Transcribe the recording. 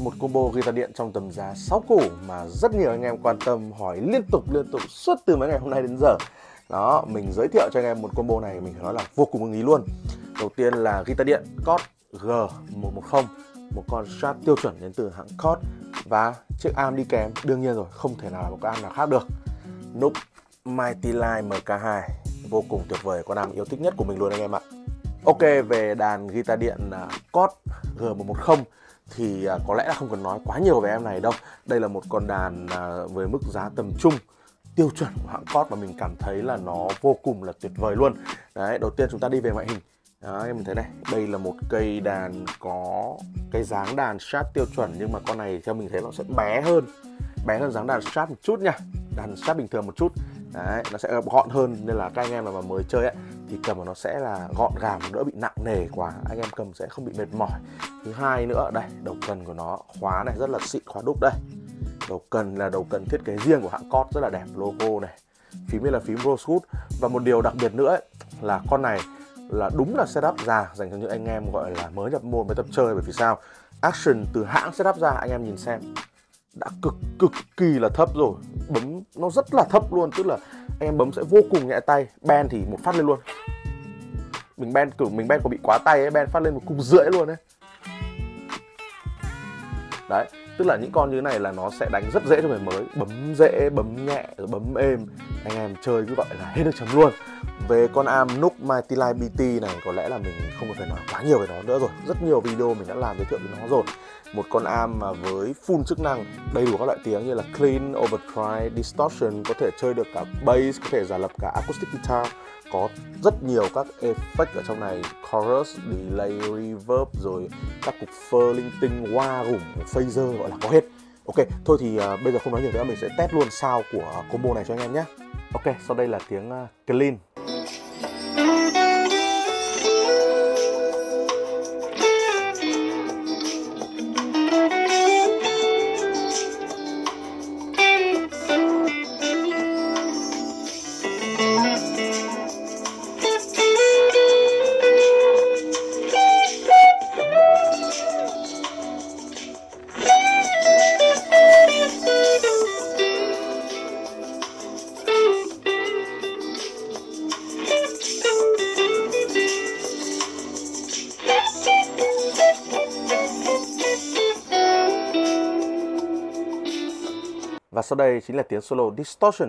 một combo guitar điện trong tầm giá 6 củ mà rất nhiều anh em quan tâm hỏi liên tục liên tục suốt từ mấy ngày hôm nay đến giờ. Đó mình giới thiệu cho anh em một combo này mình phải nói là vô cùng ưng ý luôn. Đầu tiên là guitar điện cốt G110 một con strat tiêu chuẩn đến từ hãng Cod và chiếc am đi kèm đương nhiên rồi không thể nào là một cái am nào khác được. Nút Mighty Line MK2 vô cùng tuyệt vời con am yêu thích nhất của mình luôn anh em ạ. Ok về đàn guitar điện uh, Cod G110 thì à, có lẽ là không cần nói quá nhiều về em này đâu. Đây là một con đàn à, với mức giá tầm trung tiêu chuẩn của hãng Cod mà mình cảm thấy là nó vô cùng là tuyệt vời luôn. Đấy đầu tiên chúng ta đi về ngoại hình. Đấy, em thấy này đây là một cây đàn có cái dáng đàn strat tiêu chuẩn nhưng mà con này theo mình thấy nó sẽ bé hơn bé hơn dáng đàn strat một chút nha đàn strat bình thường một chút. Đấy nó sẽ gọn hơn nên là các anh em mà mới chơi ấy thì cầm của nó sẽ là gọn gàng đỡ bị nặng nề quá. Anh em cầm sẽ không bị mệt mỏi thứ hai nữa đây đầu cần của nó khóa này rất là xịn khóa đúc đây. Đầu cần là đầu cần thiết kế riêng của hãng Cod rất là đẹp logo này phím đây là phím Rosewood và một điều đặc biệt nữa ấy, là con này là đúng là setup ra dành cho những anh em gọi là mới nhập môn mới tập chơi. Bởi vì sao? Action từ hãng setup ra anh em nhìn xem đã cực cực kỳ là thấp rồi. Bấm nó rất là thấp luôn tức là anh em bấm sẽ vô cùng nhẹ tay ben thì một phát lên luôn. Mình ben cử mình ben có bị quá tay ấy ben phát lên một cung rưỡi luôn đấy đấy tức là những con như thế này là nó sẽ đánh rất dễ cho người mới. Bấm dễ bấm nhẹ rồi bấm êm. Anh em chơi cứ gọi là hết được chấm luôn. Về con am Nook Mighty Light BT này có lẽ là mình không cần phải nói quá nhiều về nó nữa rồi. Rất nhiều video mình đã làm giới thiệu về nó rồi. Một con am mà với full chức năng đầy đủ các loại tiếng như là clean, overdrive, distortion có thể chơi được cả bass, có thể giả lập cả acoustic guitar có rất nhiều các effect ở trong này. Chorus, delay, reverb rồi các cục phơ linh tinh, wah gủng, phaser gọi là có hết. Ok, thôi thì uh, bây giờ không nói nhiều nữa mình sẽ test luôn sao của combo này cho anh em nhé. Ok, sau đây là tiếng uh, clean. Và sau đây chính là tiếng solo distortion.